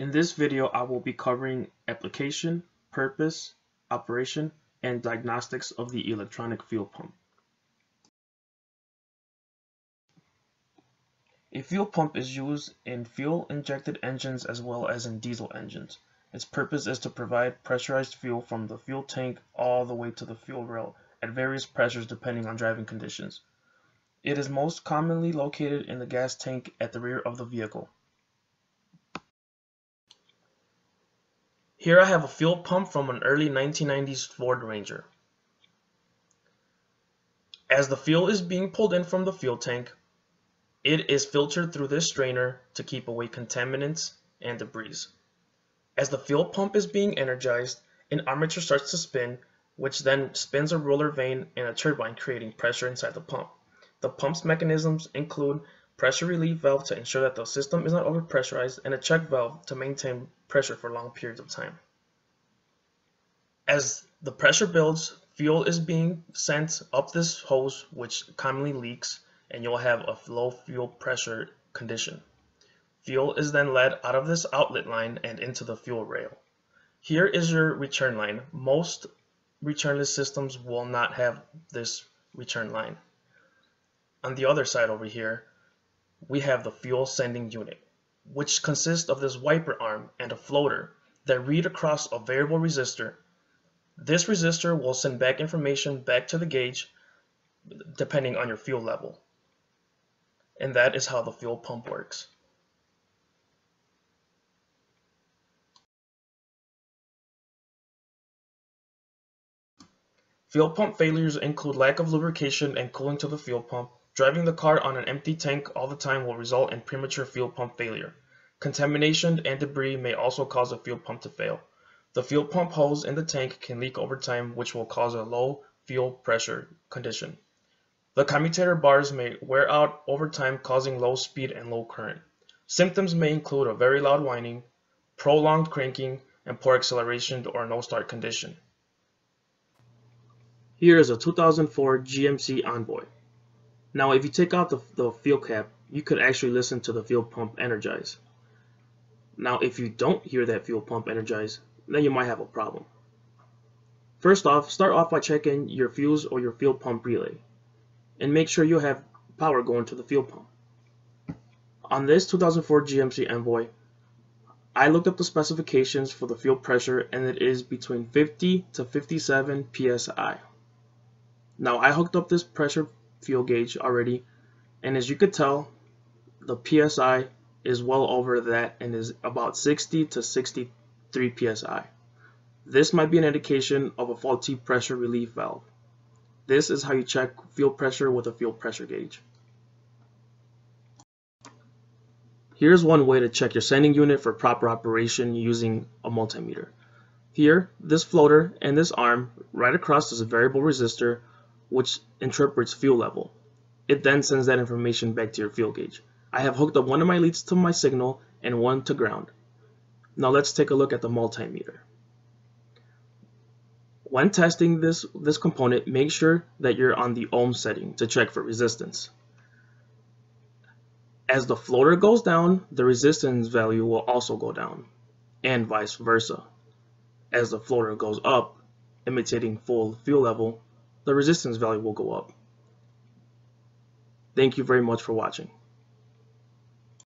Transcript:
In this video, I will be covering application, purpose, operation, and diagnostics of the electronic fuel pump. A fuel pump is used in fuel-injected engines as well as in diesel engines. Its purpose is to provide pressurized fuel from the fuel tank all the way to the fuel rail at various pressures depending on driving conditions. It is most commonly located in the gas tank at the rear of the vehicle. Here I have a fuel pump from an early 1990s Ford Ranger. As the fuel is being pulled in from the fuel tank, it is filtered through this strainer to keep away contaminants and debris. As the fuel pump is being energized, an armature starts to spin, which then spins a roller vane and a turbine creating pressure inside the pump. The pump's mechanisms include pressure relief valve to ensure that the system is not overpressurized, and a check valve to maintain pressure for long periods of time. As the pressure builds, fuel is being sent up this hose, which commonly leaks, and you'll have a low fuel pressure condition. Fuel is then led out of this outlet line and into the fuel rail. Here is your return line. Most returnless systems will not have this return line. On the other side over here, we have the fuel sending unit, which consists of this wiper arm and a floater that read across a variable resistor. This resistor will send back information back to the gauge depending on your fuel level. And that is how the fuel pump works. Fuel pump failures include lack of lubrication and cooling to the fuel pump, Driving the car on an empty tank all the time will result in premature fuel pump failure. Contamination and debris may also cause a fuel pump to fail. The fuel pump hose in the tank can leak over time which will cause a low fuel pressure condition. The commutator bars may wear out over time causing low speed and low current. Symptoms may include a very loud whining, prolonged cranking, and poor acceleration or no start condition. Here is a 2004 GMC Envoy. Now if you take out the, the fuel cap, you could actually listen to the fuel pump energize. Now if you don't hear that fuel pump energize, then you might have a problem. First off, start off by checking your fuse or your fuel pump relay and make sure you have power going to the fuel pump. On this 2004 GMC Envoy, I looked up the specifications for the fuel pressure and it is between 50 to 57 psi. Now I hooked up this pressure fuel gauge already and as you could tell the PSI is well over that and is about 60 to 63 PSI. This might be an indication of a faulty pressure relief valve. This is how you check fuel pressure with a fuel pressure gauge. Here's one way to check your sending unit for proper operation using a multimeter. Here, this floater and this arm right across is a variable resistor which interprets fuel level. It then sends that information back to your fuel gauge. I have hooked up one of my leads to my signal and one to ground. Now let's take a look at the multimeter. When testing this, this component, make sure that you're on the ohm setting to check for resistance. As the floater goes down, the resistance value will also go down, and vice versa. As the floater goes up, imitating full fuel level, the resistance value will go up. Thank you very much for watching.